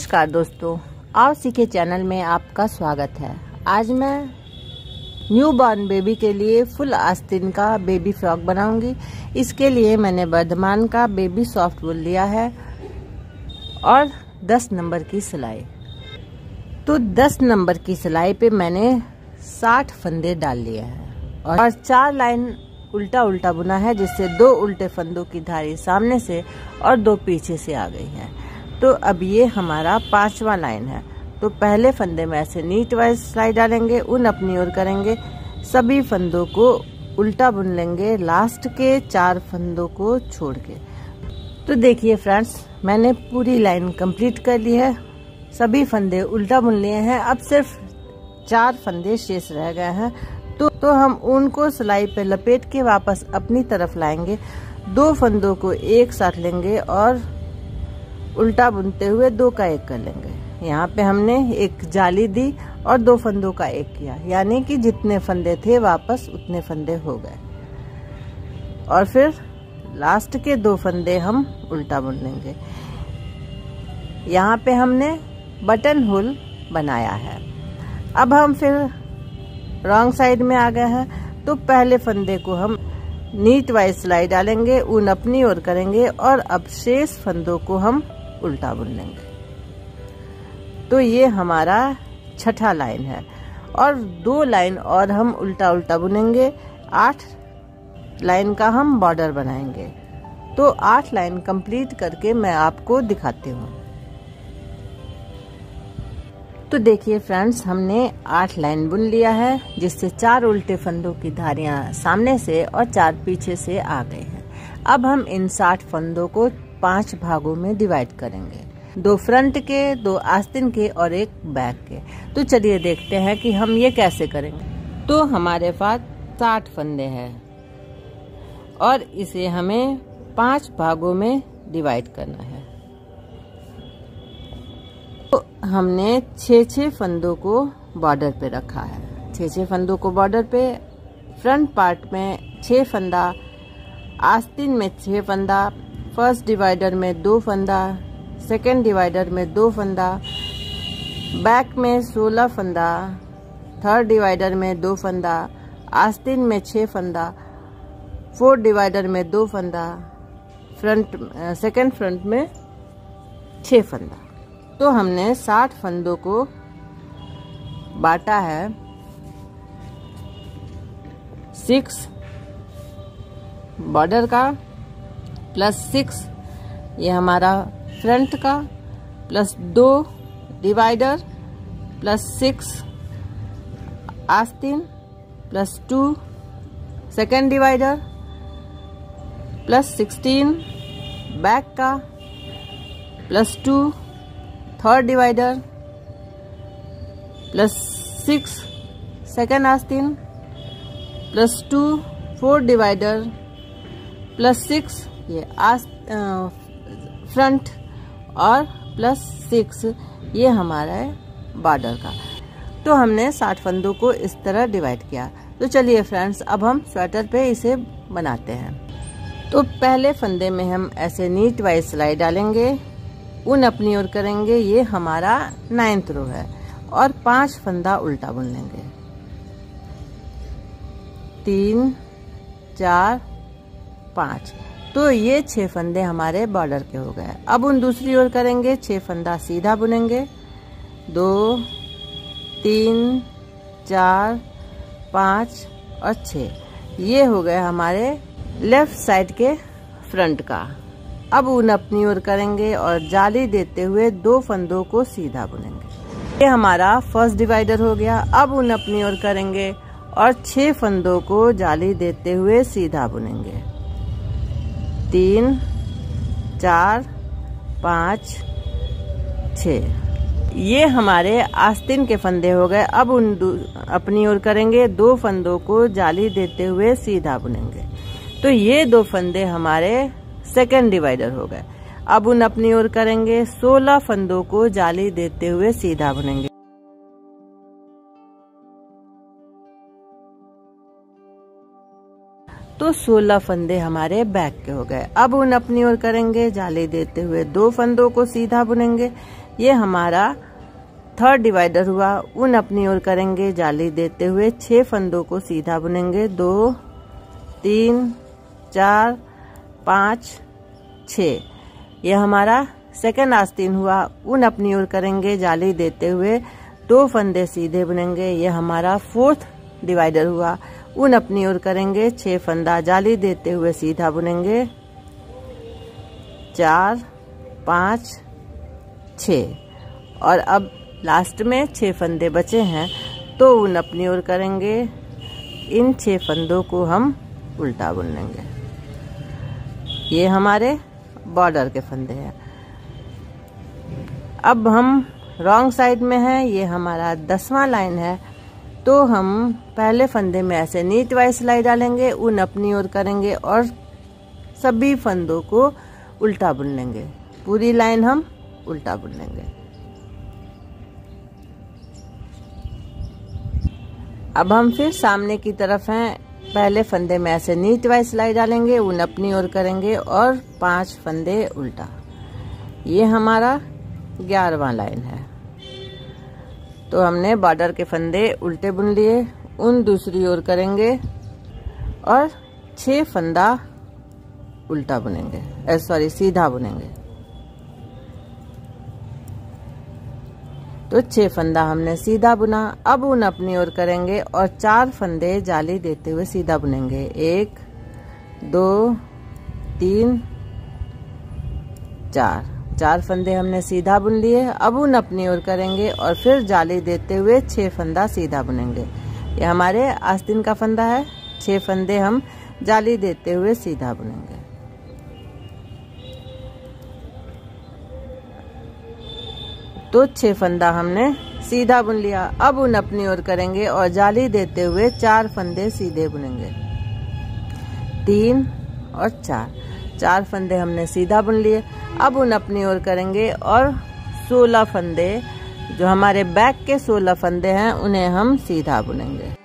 नमस्कार दोस्तों आओ सीखे चैनल में आपका स्वागत है। आज मैं न्यू बॉर्न बेबी के लिए फुल आस्तीन का बेबी फ्रॉक बनाऊँगी। इसके लिए मैंने वर्धमान का बेबी सॉफ्ट वुल लिया है और 10 नंबर की सिलाई। तो 10 नंबर की सिलाई पे मैंने 60 फंदे डाल लिए हैं और चार लाइन उल्टा उल्टा बुना है, जिससे दो उल्टे फंदों की धारी सामने से और दो पीछे से आ गई है। तो अब ये हमारा पांचवा लाइन है। तो पहले फंदे में ऐसे नीट वाइज सिलाई डालेंगे उन अपनी ओर करेंगे। सभी फंदों को उल्टा बुन लेंगे लास्ट के चार फंदों को छोड़ के। तो देखिए फ्रेंड्स मैंने पूरी लाइन कंप्लीट कर ली है। सभी फंदे उल्टा बुन लिए हैं। अब सिर्फ़ चार फंदे शेष रह गए हैं। तो तो हम उनको सिलाई पे लपेट के वापस अपनी तरफ़ लाएँगे। दो फंदों को एक साथ लेंगे और उल्टा बुनते हुए दो का एक कर लेंगे। यहाँ पे हमने एक जाली दी और दो फंदों का एक किया। यानी कि जितने फंदे थे वापस उतने फंदे हो गए। और फिर लास्ट के दो फंदे हम उल्टा बुन लेंगे। यहाँ पे हमने बटन होल बनाया है। अब हम फिर रॉन्ग साइड में आ गए हैं। तो पहले फंदे को हम नीट वाइज सिलाई डालेंगे, ऊन अपनी ओर करेंगे और अब शेष फंदों को हम उल्टा बुन लेंगे तो ये हमारा छठा लाइन है। और दो लाइन और हम उल्टा उल्टा बुनेंगे। आठ लाइन का हम बॉर्डर बनाएँगे। तो आठ लाइन कंप्लीट करके मैं आपको दिखाती हूँ। तो देखिए फ्रेंड्स, हमने आठ लाइन बुन लिया है, जिससे चार उल्टे फंदों की धारियाँ सामने से और चार पीछे से आ गए हैं। अब हम इन साठ फंदों को पाँच भागों में डिवाइड करेंगे। दो फ्रंट के, दो आस्तीन के और एक बैक के। तो चलिए देखते हैं कि हम ये कैसे करेंगे। तो हमारे पास साठ फंदे हैं और इसे हमें पाँच भागों में डिवाइड करना है। तो हमने छः छः फंदों को बॉर्डर पे रखा है। छः छः फंदों को बॉर्डर पे फ्रंट पार्ट में छः फंदा, आस्तीन में छः फंदा फ़र्स्ट डिवाइडर में दो फंदा, सेकेंड डिवाइडर में दो फंदा, बैक में सोलह फंदा, थर्ड डिवाइडर में दो फंदा, आस्तीन में छः फंदा, फोर्थ डिवाइडर में दो फंदा, फ्रंट, सेकेंड फ्रंट में छः फंदा। तो हमने साठ फंदों को बांटा है। सिक्स बॉर्डर का प्लस सिक्स, ये हमारा फ्रंट का, प्लस दो डिवाइडर, प्लस सिक्स आस्तीन, plus two second divider, plus sixteen back का, plus two third divider, plus six second आस्तीन, plus two fourth divider, plus six ये आस फ्रंट और प्लस सिक्स, ये हमारा है बॉर्डर का। तो हमने साठ फंदों को इस तरह डिवाइड किया। तो चलिए फ्रेंड्स, अब हम स्वेटर पे इसे बनाते हैं। तो पहले फंदे में हम ऐसे नीट वाइज सिलाई डालेंगे, ऊन अपनी ओर करेंगे, ये हमारा नाइन्थ रो है। और पाँच फंदा उल्टा बुन लेंगे। तीन, चार, पाँच। तो ये छह फंदे हमारे बॉर्डर के हो गए। अब उन दूसरी ओर करेंगे, छह फंदा सीधा बुनेंगे। दो, तीन, चार, पाँच और छ ये हो गए हमारे लेफ़्ट साइड के फ्रंट का। अब ऊन अपनी ओर करेंगे और जाली देते हुए दो फंदों को सीधा बुनेंगे। ये हमारा फ़र्स्ट डिवाइडर हो गया। अब ऊन अपनी ओर करेंगे और छह फंदों को जाली देते हुए सीधा बुनेंगे। तीन, चार, पाँच, छ। ये हमारे आस्तीन के फंदे हो गए। अब उन अपनी ओर करेंगे। दो फंदों को जाली देते हुए सीधा बुनेंगे। तो ये दो फंदे हमारे सेकेंड डिवाइडर हो गए। अब उन अपनी ओर करेंगे। सोलह फंदों को जाली देते हुए सीधा बुनेंगे। तो 16 फंदे हमारे बैक के हो गए। अब उन अपनी ओर करेंगे, जाली देते हुए दो फंदों को सीधा बुनेंगे। ये हमारा थर्ड डिवाइडर हुआ। उन अपनी ओर करेंगे, जाली देते हुए छह फंदों को सीधा बुनेंगे। दो, तीन, चार, पाँच छ ये हमारा सेकेंड आस्तीन हुआ। उन अपनी ओर करेंगे, जाली देते हुए दो फंदे सीधे बुनेंगे। ये हमारा फोर्थ डिवाइडर हुआ। उन अपनी ओर करेंगे, छह फंदा जाली देते हुए सीधा बुनेंगे। चार, पाँच छ और अब लास्ट में छह फंदे बचे हैं तो उन अपनी ओर करेंगे। इन छह फंदों को हम उल्टा बुन लेंगे ये हमारे बॉर्डर के फंदे हैं। अब हम रॉन्ग साइड में है, ये हमारा दसवां लाइन है। तो हम पहले फंदे में ऐसे नीट वाइज सिलाई डालेंगे उन अपनी ओर करेंगे और सभी फंदों को उल्टा बुन लेंगे। पूरी लाइन हम उल्टा बुन लेंगे। अब हम फिर सामने की तरफ़ हैं। पहले फंदे में ऐसे नीट वाइज सिलाई डालेंगे उन अपनी ओर करेंगे और पाँच फंदे उल्टा। ये हमारा ग्यारहवा लाइन है। तो हमने बॉर्डर के फंदे उल्टे बुन लिए, उन दूसरी ओर करेंगे और छह फंदा उल्टा बुनेंगे सॉरी सीधा बुनेंगे। तो छह फंदा हमने सीधा बुना, अब उन अपनी ओर करेंगे और चार फंदे जाली देते हुए सीधा बुनेंगे। एक, दो, तीन, चार। चार फंदे हमने सीधा बुन लिए, अब उन अपनी ओर करेंगे और फिर जाली देते हुए छह फंदा सीधा बुनेंगे। ये हमारे आस्तीन का फंदा है, छह फंदे हम जाली देते हुए सीधा बुनेंगे। तो छह फंदा हमने सीधा बुन लिया, अब उन अपनी ओर करेंगे और जाली देते हुए चार फंदे सीधे बुनेंगे। तीन और चार। चार फंदे हमने सीधा बुन लिए अब उन अपनी ओर करेंगे और सोलह फंदे, जो हमारे बैक के सोलह फंदे हैं, उन्हें हम सीधा बुनेंगे।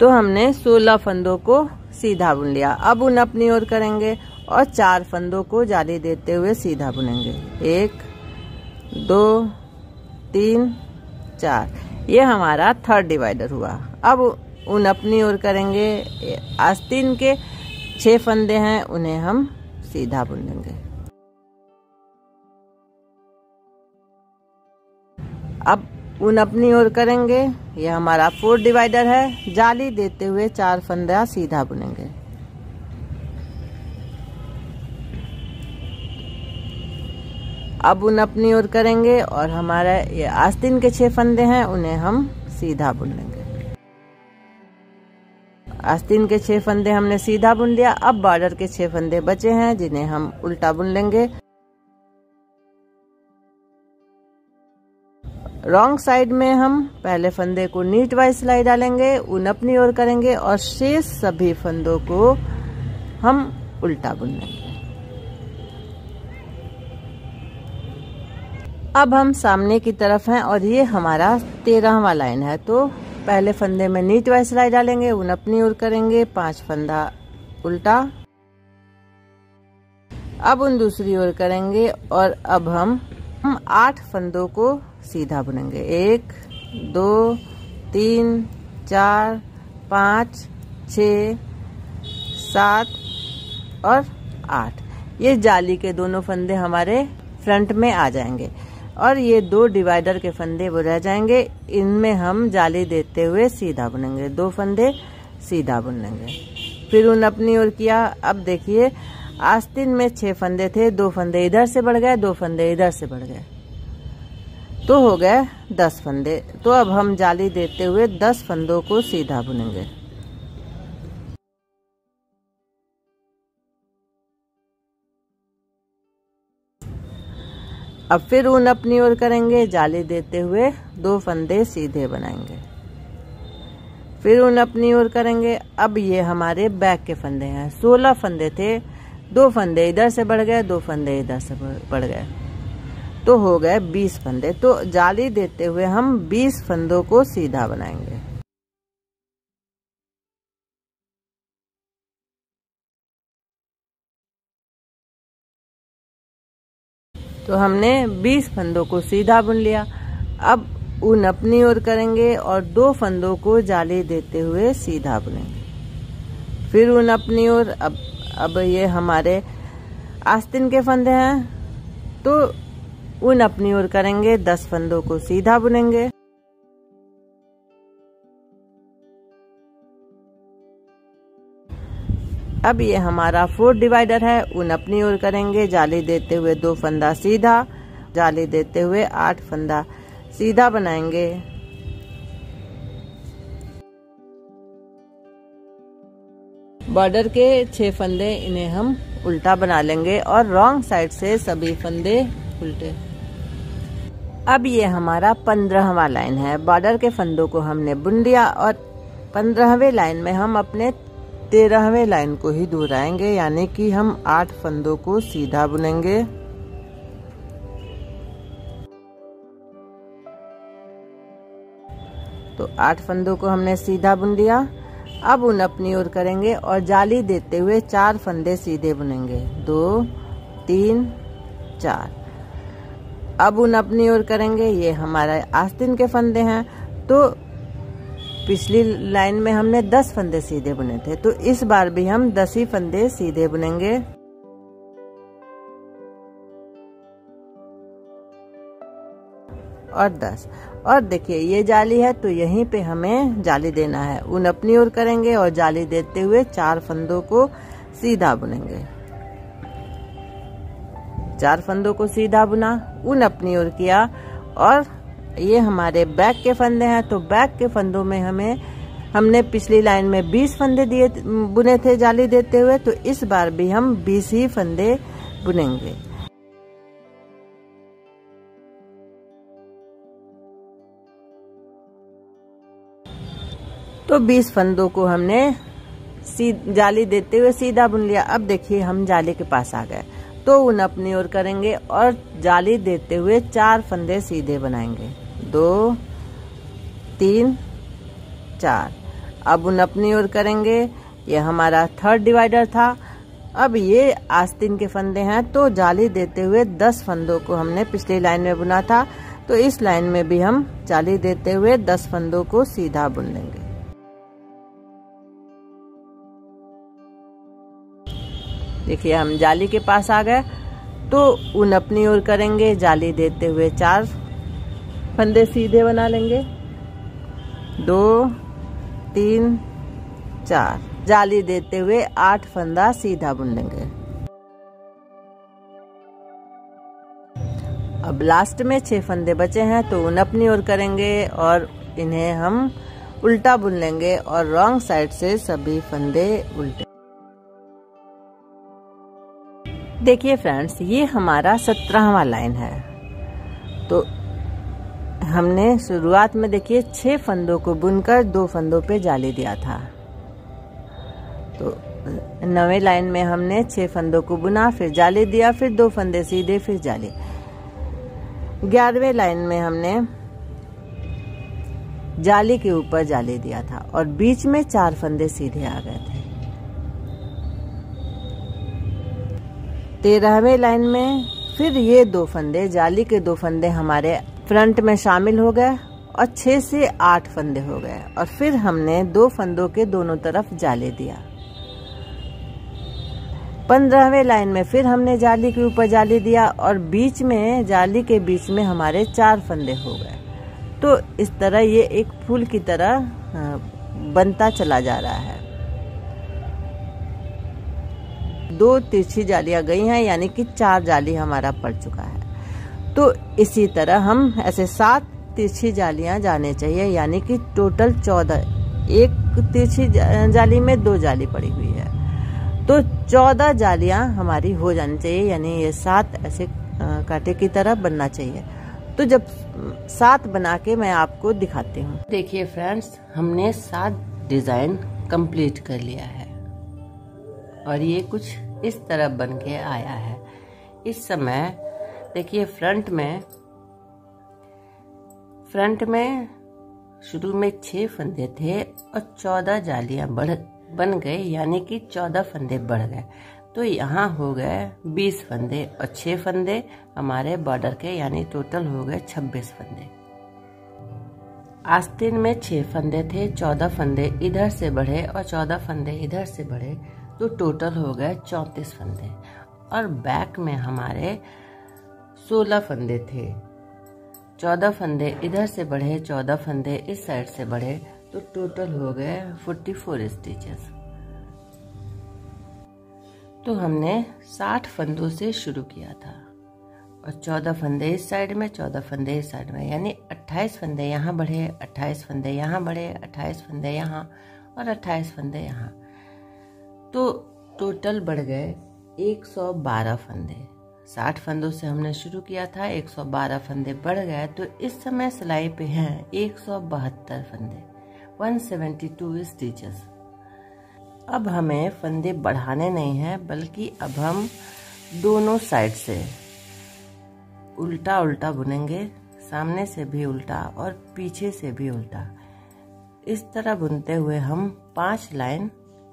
तो हमने 16 फंदों को सीधा बुन लिया। अब उन अपनी ओर करेंगे और चार फंदों को जाली देते हुए सीधा बुनेंगे। एक, दो, तीन, चार। ये हमारा थर्ड डिवाइडर हुआ। अब उन अपनी ओर करेंगे। आस्तीन के छह फंदे हैं, उन्हें हम सीधा बुनेंगे अब उन अपनी ओर करेंगे। यह हमारा फोर्थ डिवाइडर है। जाली देते हुए चार फंदा सीधा बुनेंगे। अब उन अपनी ओर करेंगे और हमारा ये आस्तीन के छह फंदे हैं, उन्हें हम सीधा बुन लेंगे। आस्तीन के छह फंदे हमने सीधा बुन लिया। अब बॉर्डर के छह फंदे बचे हैं, जिन्हें हम उल्टा बुन लेंगे। रॉन्ग साइड में हम पहले फंदे को नीट वाइज सिलाई डालेंगे, उन अपनी ओर करेंगे और शेष सभी फंदों को हम उल्टा बुन लेंगे। अब हम सामने की तरफ़ हैं और ये हमारा तेरहवा लाइन है। तो पहले फंदे में नीट वाइज सिलाई डालेंगे उन अपनी ओर करेंगे, पाँच फंदा उल्टा। अब उन दूसरी ओर करेंगे और अब हम हम आठ फंदों को सीधा बुनेंगे। एक, दो, तीन, चार, पाँच छ सात और आठ। ये जाली के दोनों फंदे हमारे फ्रंट में आ जाएँगे। और ये दो डिवाइडर के फंदे वो रह जाएँगे। इनमें हम जाली देते हुए सीधा बुनेंगे। दो फंदे सीधा बुन लेंगे फिर उन अपनी ओर किया। अब देखिए, आस्तीन में छह फंदे थे। दो फंदे इधर से बढ़ गए, दो फंदे इधर से बढ़ गए। तो हो गए दस फंदे। तो अब हम जाली देते हुए दस फंदों को सीधा बुनेंगे। अब फिर ऊन अपनी ओर करेंगे, जाली देते हुए दो फंदे सीधे बनाएँगे। फिर ऊन अपनी ओर करेंगे, अब ये हमारे बैक के फंदे हैं। सोलह फंदे थे, दो फंदे इधर से बढ़ गए, दो फंदे इधर से बढ़ गए। तो हो गए बीस फंदे। तो जाली देते हुए हम बीस फंदों को सीधा बनाएँगे। तो हमने 20 फंदों को सीधा बुन लिया। अब ऊन अपनी ओर करेंगे और दो फंदों को जाली देते हुए सीधा बुनेंगे। फिर ऊन अपनी ओर, अब अब ये हमारे आस्तिन के फंदे हैं। तो ऊन अपनी ओर करेंगे, दस फंदों को सीधा बुनेंगे। अब ये हमारा फोर्थ डिवाइडर है। उन अपनी ओर करेंगे। जाली देते हुए दो फंदा सीधा, जाली देते हुए आठ फंदा सीधा बनाएँगे। बॉर्डर के छह फंदे इन्हें हम उल्टा बना लेंगे और रॉन्ग साइड से सभी फंदे उल्टे। अब ये हमारा पंद्रहवा लाइन है। बॉर्डर के फंदों को हमने बुन लिया और पंद्रहवें लाइन में हम अपने तेरहवें लाइन को ही दोहराएँगे, यानी कि हम आठ फंदों को सीधा बुनेंगे। तो आठ फंदों को हमने सीधा बुन लिया। अब उन अपनी ओर करेंगे और जाली देते हुए चार फंदे सीधे बुनेंगे। दो, तीन, चार। अब उन अपनी ओर करेंगे। ये हमारे आस्तीन के फंदे हैं। तो पिछली लाइन में हमने दस फंदे सीधे बुने थे तो इस बार भी हम दस ही फंदे सीधे बुनेंगे। और दस। और देखिए, ये जाली है तो यहीं पे हमें जाली देना है। उन अपनी ओर करेंगे और जाली देते हुए चार फंदों को सीधा बुनेंगे। चार फंदों को सीधा बुना उन अपनी ओर किया और ये हमारे बैक के फंदे हैं तो बैक के फंदों में हमें, हमने पिछली लाइन में 20 फंदे दिए, बुने थे, जाली देते हुए तो इस बार भी हम 20 ही फंदे बुनेंगे। तो 20 फंदों को हमने जाली देते हुए सीधा बुन लिया। अब देखिए, हम जाली के पास आ गए। तो उन अपनी ओर करेंगे और जाली देते हुए चार फंदे सीधे बनाएँगे। दो, तीन, चार। अब उन अपनी ओर करेंगे। ये हमारा थर्ड डिवाइडर था। अब ये आस्तीन के फंदे हैं तो जाली देते हुए दस फंदों को हमने पिछली लाइन में बुना था। तो इस लाइन में भी हम जाली देते हुए दस फंदों को सीधा बुन लेंगे। देखिए, हम जाली के पास आ गए तो ऊन अपनी ओर करेंगे, जाली देते हुए चार फंदे सीधे बना लेंगे। दो, तीन, चार। जाली देते हुए आठ फंदा सीधा बुन लेंगे। अब लास्ट में छह फंदे बचे हैं तो उन अपनी ओर करेंगे और इन्हें हम उल्टा बुन लेंगे और रॉन्ग साइड से सभी फंदे उल्टे। देखिए फ्रेंड्स ये हमारा सत्रहवा लाइन है। तो हमने शुरुआत में देखिए छह फंदों को बुनकर दो फंदों पे जाली दिया था। तो नवे लाइन में हमने छह फंदों को बुना, फिर जाली दिया, फिर दो फंदे सीधे, फिर जाली। ग्यारहवें लाइन में हमने जाली के ऊपर जाली दिया था और बीच में चार फंदे सीधे आ गए थे। तेरहवें लाइन में फिर ये दो फंदे, जाली के दो फंदे हमारे फ्रंट में शामिल हो गए और छह से आठ फंदे हो गए और फिर हमने दो फंदों के दोनों तरफ़ जाले दिया। पंद्रहवें लाइन में फिर हमने जाली के ऊपर जाली दिया और बीच में, जाली के बीच में हमारे चार फंदे हो गए। तो इस तरह ये एक फूल की तरह बनता चला जा रहा है। दो तिरछी जालियाँ गई हैं, यानी कि चार जाली हमारा पड़ चुका है। तो इसी तरह हम ऐसे सात तिरछी जालियाँ जाने चाहिए, यानी कि टोटल चौदह, एक तिरछी जाली में दो जाली पड़ी हुई है। तो चौदह जालियाँ हमारी हो जानी चाहिए, यानी ये सात ऐसे कांटे की तरह बनना चाहिए। तो जब, सात बना के मैं आपको दिखाती हूँ। देखिए फ्रेंड्स, हमने सात डिज़ाइन कंप्लीट कर लिया है। और ये कुछ इस तरह बन के आया है। इस समय, देखिए फ्रंट में फ्रंट में शुरू में छह फंदे थे और चौदह जालियाँ बढ़, बन गए यानी कि चौदह फंदे बढ़ गए। तो यहाँ हो गए बीस फंदे और छह फंदे हमारे बॉर्डर के, यानी टोटल हो गए छब्बीस फंदे। आस्तीन में छह फंदे थे, चौदह फंदे इधर से बढ़े और चौदह फंदे इधर से बढ़े। तो टोटल हो गए चौंतीस फंदे। और बैक में हमारे सोलह फंदे थे। चौदह फंदे इधर से बढ़े, चौदह फंदे इस साइड से बढ़े तो टोटल हो गए फोर्टी फोर स्टिचेस तो हमने साठ फंदों से शुरू किया था। और चौदह फंदे इस साइड में, चौदह फंदे इस साइड में, यानी अट्ठाईस फंदे यहाँ बढ़े, अट्ठाईस फंदे यहाँ बढ़े, अट्ठाईस फंदे यहाँ, और अट्ठाईस फंदे यहाँ। तो टोटल बढ़ गए। एक सौ बारह फंदे। साठ फंदों से हमने शुरू किया था, एक सौ बारह फंदे बढ़ गए। तो इस समय सिलाई पे हैं एक सौ बहत्तर फंदे। वन सेवेंटी टू स्टिचेस अब हमें फंदे बढ़ाने नहीं हैं, बल्कि अब हम दोनों साइड से उल्टा उल्टा बुनेंगे। सामने से भी उल्टा और पीछे से भी उल्टा। इस तरह बुनते हुए हम पाँच लाइन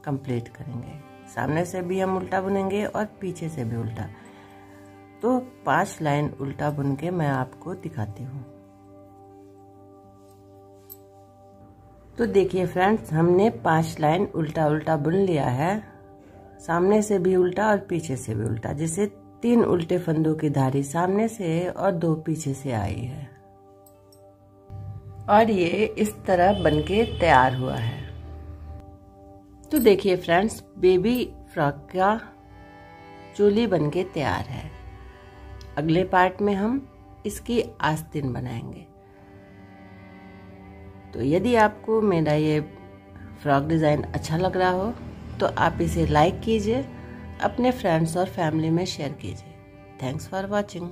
कंप्लीट करेंगे। सामने से भी हम उल्टा बुनेंगे और पीछे से भी उल्टा। तो पाँच लाइन उल्टा बुन के मैं आपको दिखाती हूँ। तो देखिए फ्रेंड्स, हमने पाँच लाइन उल्टा उल्टा बुन लिया है। सामने से भी उल्टा और पीछे से भी उल्टा, जिसे तीन उल्टे फंदों की धारी सामने से और दो पीछे से आई है। और ये इस तरह बनके तैयार हुआ है। तो देखिए फ्रेंड्स बेबी फ्रॉक का चोली बनके तैयार है। अगले पार्ट में हम इसकी आस्तीन बनाएँगे। तो यदि आपको मेरा ये फ्रॉक डिज़ाइन अच्छा लग रहा हो तो आप इसे लाइक कीजिए, अपने फ्रेंड्स और फैमिली में शेयर कीजिए। Thanks for watching